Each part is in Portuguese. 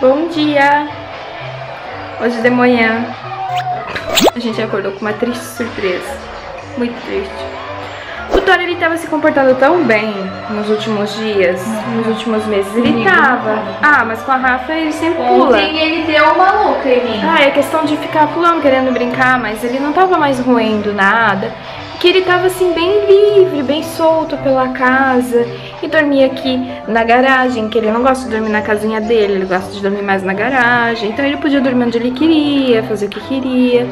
Bom dia! Hoje de manhã a gente acordou com uma triste surpresa. Muito triste. O Thor, ele tava se comportando tão bem nos últimos dias, nos últimos meses. Ele tava. Ah, mas com a Rafa ele sempre pula. Ontem ele deu uma louca em mim. Ah, é questão de ficar pulando, querendo brincar, mas ele não tava mais roendo nada. Que ele tava assim, bem livre, solto pela casa. E dormia aqui na garagem, que ele não gosta de dormir na casinha dele, ele gosta de dormir mais na garagem. Então ele podia dormir onde ele queria, fazer o que queria.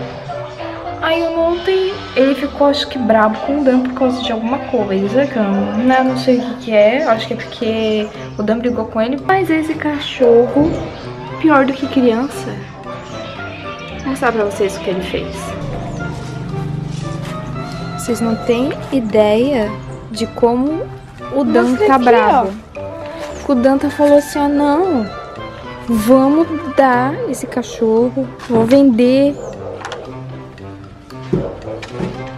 Aí ontem ele ficou, acho que, brabo com o Dan por causa de alguma coisa, que eu não, não sei o que, que é. Acho que é porque o Dan brigou com ele. Mas esse cachorro, pior do que criança, vou mostrar pra vocês o que ele fez. Vocês não têm ideia de como o Dan Mostra tá aqui, bravo. O Danta falou assim, ó, não, vamos dar esse cachorro, vou vender.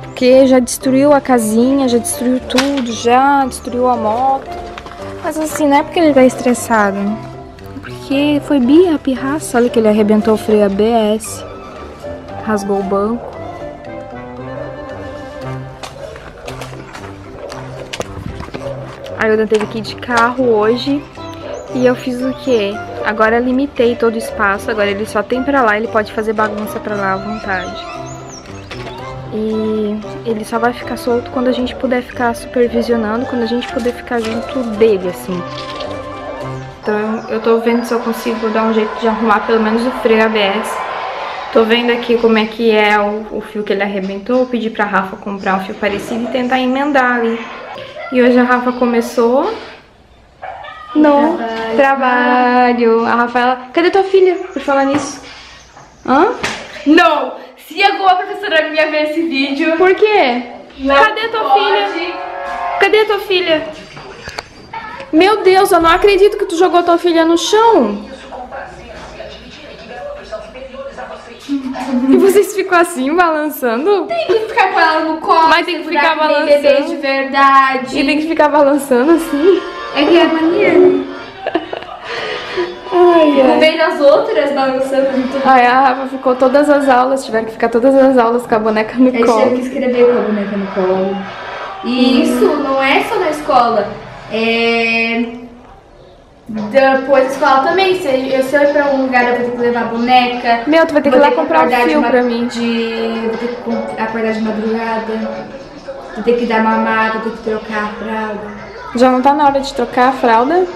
Porque já destruiu a casinha, já destruiu tudo, já destruiu a moto. Mas assim, não é porque ele tá estressado. É porque foi birra, pirraça. Olha que ele arrebentou o freio ABS. Rasgou o banco. Aí o Dan teve que ir de carro hoje. E eu fiz o quê? Agora limitei todo o espaço. Agora ele só tem pra lá. Ele pode fazer bagunça pra lá à vontade. E ele só vai ficar solto quando a gente puder ficar supervisionando. Quando a gente puder ficar junto dele, assim. Então eu tô vendo se eu consigo dar um jeito de arrumar pelo menos o freio ABS. Tô vendo aqui como é que é o, o fio que ele arrebentou. Pedi pra Rafa comprar um fio parecido e tentar emendar ali. E hoje a Rafa começou no Trabalho. trabalho. A Rafaela. Cadê tua filha? Por falar nisso. Hã? Não! Se alguma professora minha ver esse vídeo... Por quê? não Cadê tua pode. filha? Cadê tua filha? Meu Deus, eu não acredito que tu jogou tua filha no chão. E vocês ficam assim, balançando? Tem que ficar com ela no colo. Mas tem que ficar bebê balançando. de verdade. E tem que ficar balançando assim? É que é mania, né? Ai, ai. outras, balançando tudo. Ai, a Rafa ficou todas as aulas, tiveram que ficar todas as aulas com a boneca no Eles colo. tiveram que escrever com a boneca no colo. E isso não é só na escola. É... Depois escola também. Se eu, se eu ir pra algum lugar, eu vou ter que levar boneca. Meu, tu vai ter que ir lá comprar um fio pra mim. De... Vou ter que acordar de madrugada. Vou ter que dar mamada, vou ter que trocar a fralda. Já não tá na hora de trocar a fralda?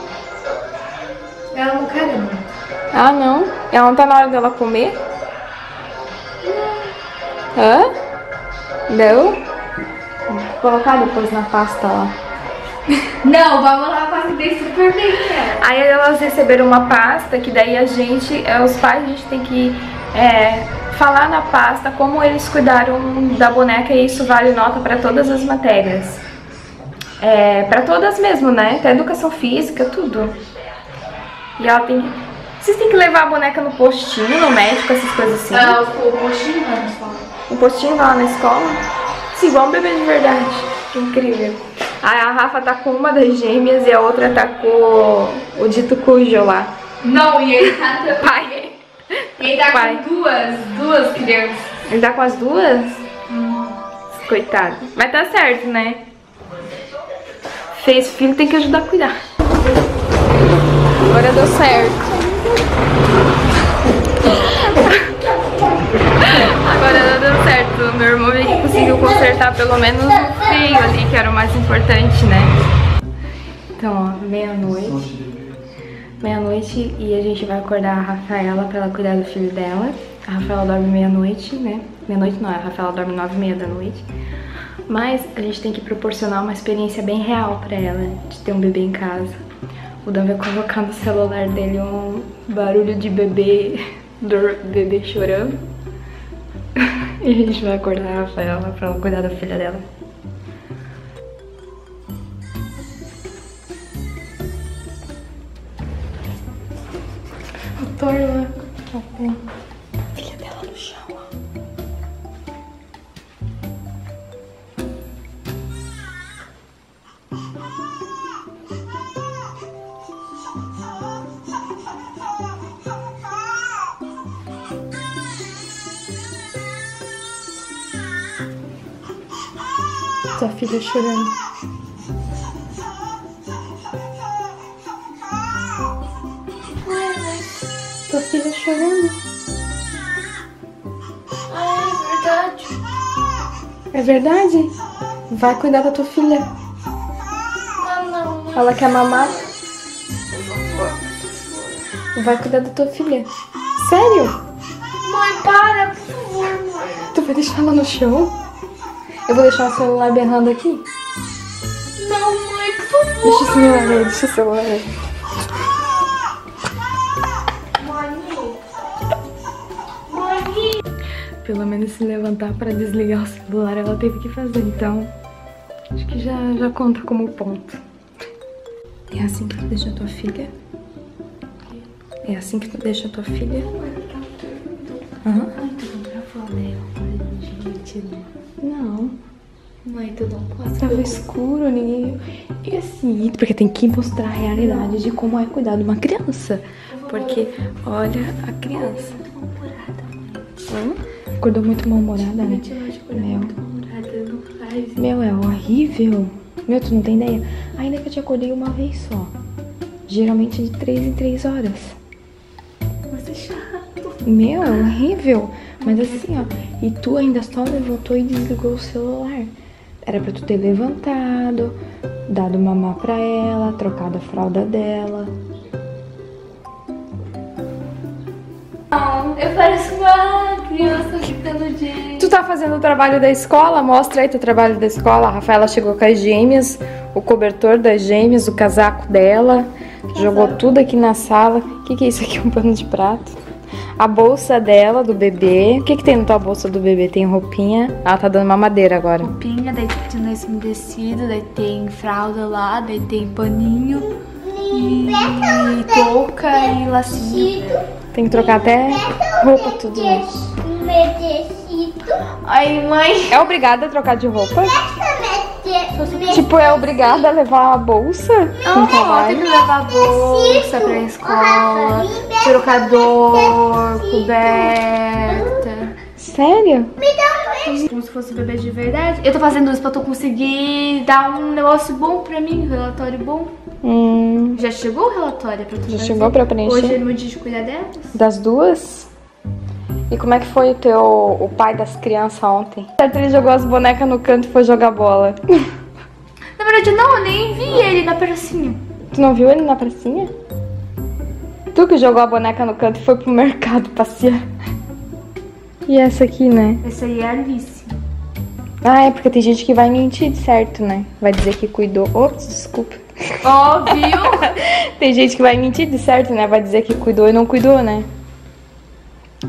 Ela não caramba. Ah, não? Ela não tá na hora dela comer? Hã? Não? Vou colocar depois na pasta lá. Não, vamos lá super bem ela. Aí elas receberam uma pasta que daí a gente, é, os pais, a gente tem que é, falar na pasta como eles cuidaram da boneca e isso vale nota pra todas as matérias. É, para todas mesmo, né? Até educação física, tudo. E ela tem que... Vocês têm que levar a boneca no postinho, no médico, essas coisas assim. Ela ficou roxinha na escola. Um postinho lá na escola. Sim, igual um bebê de verdade. Que incrível. Aí a Rafa tá com uma das gêmeas e a outra tá com o dito cujo lá. Não, e ele tá também. Pai. Ele tá Pai. com duas, duas crianças. Ele tá com as duas? Coitado. Mas tá certo, né? Fez filho, tem que ajudar a cuidar. Agora deu certo. Agora deu certo. Meu irmão que conseguiu consertar pelo menos o fio ali, que era o mais importante, né? Então, ó, meia-noite. Meia-noite e a gente vai acordar a Rafaela pra ela cuidar do filho dela. A Rafaela dorme meia-noite, né? Meia-noite não, a Rafaela dorme nove e meia da noite. Mas a gente tem que proporcionar uma experiência bem real pra ela, de ter um bebê em casa. O Dan vai colocar no celular dele um barulho de bebê, do bebê chorando. E a gente vai acordar a Rafaela pra ela cuidar da filha dela. O Thor Tua filha chorando. Tua filha chorando. Ai, é verdade. É verdade? Vai cuidar da tua filha. Não. Ela quer mamar. Vai cuidar da tua filha. Sério? Mãe, para, por favor, mãe. Tu vai deixar ela no chão? Eu vou deixar o celular berrando aqui? Não, mãe, por favor. Deixa o celular aí, deixa o celular aí. Pelo menos se levantar pra desligar o celular ela teve que fazer, então acho que já, já conta como ponto. É assim que tu deixa a tua filha? É assim que tu deixa a tua filha? Aham. Ai, tu não gravou, né? Gente, né? Não, Mãe, tu não pode. tava escuro, ninguém. E assim, porque tem que mostrar a realidade de como é cuidar de uma criança. Porque olha a criança. Hum? Acordou muito mal-humorada, né? Meu. Meu, é horrível. Meu, tu não tem ideia? Ainda que eu te acordei uma vez só. Geralmente de três em três horas. Você é chato. Meu, é horrível. Mas assim, ó. E tu ainda só levantou e desligou o celular. Era pra tu ter levantado, dado mamar pra ela, trocado a fralda dela. Não, eu pareço uma criança ficando de. Tu tá fazendo o trabalho da escola? Mostra aí teu trabalho da escola. A Rafaela chegou com as gêmeas, o cobertor das gêmeas, o casaco dela. Jogou tudo aqui na sala. O que, que é isso aqui? Um pano de prato. A bolsa dela, do bebê. O que, que tem na tua bolsa do bebê? Tem roupinha. Ela tá dando mamadeira agora. Roupinha, daí tem esse umedecido, daí tem fralda lá, daí tem paninho e touca e lacinho. Tem que trocar até roupa, tudo isso. Ai, mãe. É obrigada a trocar de roupa? Tipo, é obrigada a levar a bolsa no Não, tem que trabalho? levar bolsa pra escola, trocador, coberta. Sério? Como se fosse bebê de verdade. Eu tô fazendo isso pra tu conseguir dar um negócio bom pra mim, um relatório bom. Hum, Já chegou o relatório pra tu Já fazer? chegou pra preencher? Hoje é meu dia de cuidar delas. das duas? E como é que foi o teu o pai das crianças ontem? Certo, ele jogou as bonecas no canto e foi jogar bola. Na verdade, não, eu nem vi ele na pracinha. Tu não viu ele na pracinha? Tu que jogou a boneca no canto e foi pro mercado passear. E essa aqui, né? Essa aí é a Alice. Ah, é porque tem gente que vai mentir de certo, né? Vai dizer que cuidou. Ops, desculpa. Ó, viu? Tem gente que vai mentir de certo, né? Vai dizer que cuidou e não cuidou, né?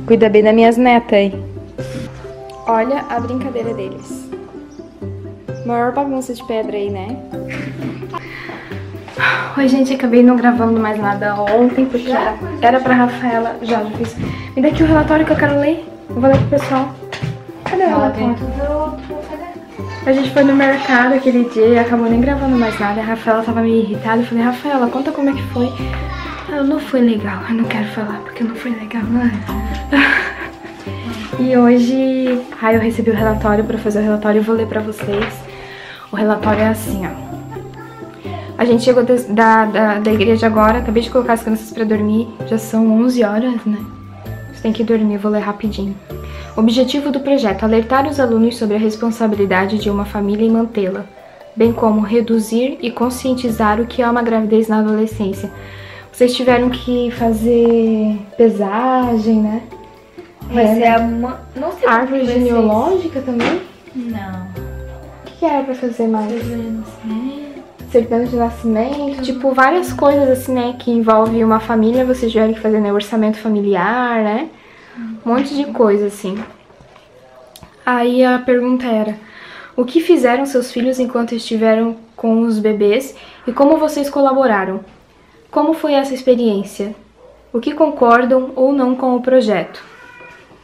Cuida bem das minhas netas aí. Olha a brincadeira deles. Maior bagunça de pedra aí, né? Oi, gente, acabei não gravando mais nada ontem, porque era, era pra Rafaela. Já, já fiz. Me dá aqui o relatório que eu quero ler. Eu vou ler pro pessoal. Cadê o Ela relatório? A gente foi no mercado aquele dia e acabou nem gravando mais nada. A Rafaela tava meio irritada. Eu falei, Rafaela, conta como é que foi. Ela não foi legal. Eu não quero falar porque não foi legal, não é? E hoje, ai, eu recebi o relatório pra fazer o relatório. Eu vou ler pra vocês. O relatório é assim, ó. A gente chegou da, da, da igreja agora. Acabei de colocar as crianças pra dormir. Já são 11 horas, né? Você tem que dormir, vou ler rapidinho. Objetivo do projeto: alertar os alunos sobre a responsabilidade de uma família e mantê-la, bem como reduzir e conscientizar o que é uma gravidez na adolescência. Vocês tiveram que fazer pesagem, né? Vai É, ser a... ma- Não sei Árvore ser genealógica também? Não. O que que era pra fazer mais? Né? Certidão de nascimento, tipo, várias coisas assim, né, que envolve uma família, vocês tiveram que fazer, né, orçamento familiar, né? Um monte de coisa, assim. Aí a pergunta era: o que fizeram seus filhos enquanto estiveram com os bebês e como vocês colaboraram? Como foi essa experiência? O que concordam ou não com o projeto?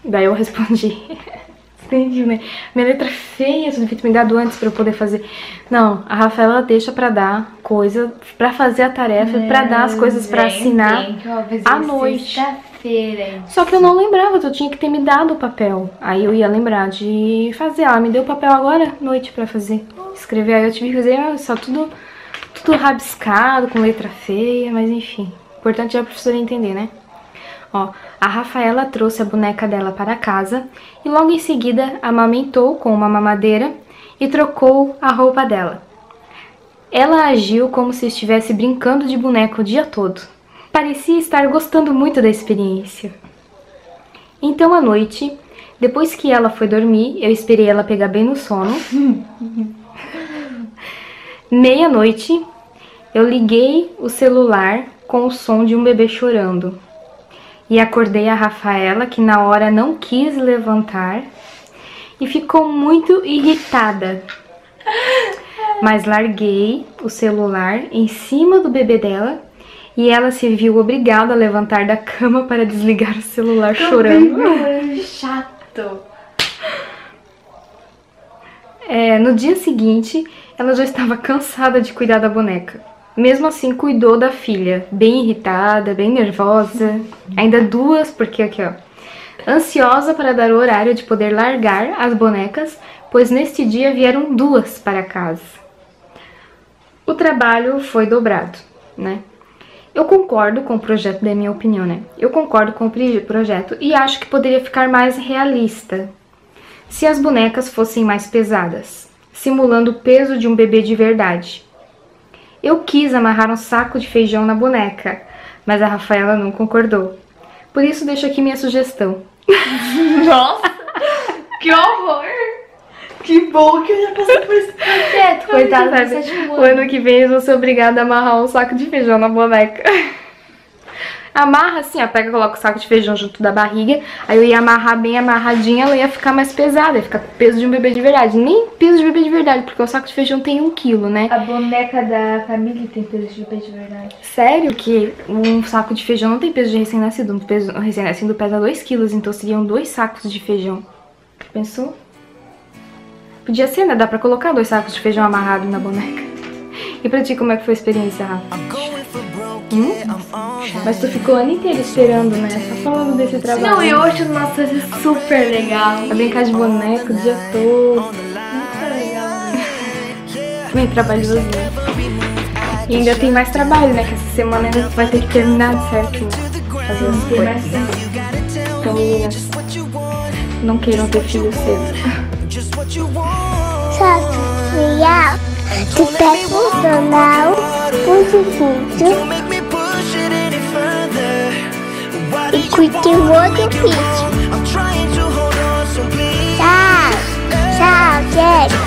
Daí eu respondi. Entendi, né? Minha letra é feia, tu devia ter me dado antes pra eu poder fazer. Não, a Rafaela deixa pra dar coisa, pra fazer a tarefa, pra dar as coisas pra assinar. à noite. Sexta-feira. Só que eu não lembrava, tu tinha que ter me dado o papel. Aí eu ia lembrar de fazer. Ela me deu o papel agora, noite, pra fazer. escrever. Aí eu tive que fazer ah, só tudo, tudo rabiscado, com letra feia, mas enfim. Importante é a professora entender, né? Ó, a Rafaela trouxe a boneca dela para casa e logo em seguida amamentou com uma mamadeira e trocou a roupa dela. Ela agiu como se estivesse brincando de boneca o dia todo. Parecia estar gostando muito da experiência. Então à noite, depois que ela foi dormir, eu esperei ela pegar bem no sono. Meia-noite, eu liguei o celular com o som de um bebê chorando. E acordei a Rafaela, que na hora não quis levantar e ficou muito irritada. Mas larguei o celular em cima do bebê dela e ela se viu obrigada a levantar da cama para desligar o celular chorando. Chato. É, no dia seguinte, ela já estava cansada de cuidar da boneca. Mesmo assim, cuidou da filha, bem irritada, bem nervosa. Ainda duas, porque aqui, ó. Ansiosa para dar o horário de poder largar as bonecas, pois neste dia vieram duas para casa. O trabalho foi dobrado, né? Eu concordo com o projeto, da minha opinião, né? Eu concordo com o projeto e acho que poderia ficar mais realista se as bonecas fossem mais pesadas, simulando o peso de um bebê de verdade. Eu quis amarrar um saco de feijão na boneca, mas a Rafaela não concordou. Por isso deixo aqui minha sugestão. Nossa, que horror! Que bom que eu já passei por esse projeto, coitada O ano que vem eu vou ser obrigada a amarrar um saco de feijão na boneca. Amarra assim, ó, pega, coloca o saco de feijão junto da barriga, aí eu ia amarrar bem amarradinha, ela ia ficar mais pesada, ia ficar com o peso de um bebê de verdade. Nem peso de bebê de verdade, porque o saco de feijão tem um quilo, né? A boneca da família tem peso de bebê de verdade. Sério que um saco de feijão não tem peso de recém-nascido, um, peso, um recém-nascido pesa 2 quilos, então seriam dois sacos de feijão. Pensou? Podia ser, né? Dá pra colocar dois sacos de feijão amarrado na boneca. E pra ti, como é que foi a experiência, Rafa? Hum? Mas tu ficou o ano inteiro esperando, né? Só falando desse trabalho. Não, e hoje o nosso é super legal. Vai brincar de boneco o dia todo. Muito legal. Bem trabalhoso, né? E ainda tem mais trabalho, né? Que essa semana ainda vai ter que terminar, certo? Fazer as Tem mais coisas. tempo. Então, meninas, não queiram ter filho cedo. Só tutorial. Tu We can walk in peace. Tchau, tchau, gente.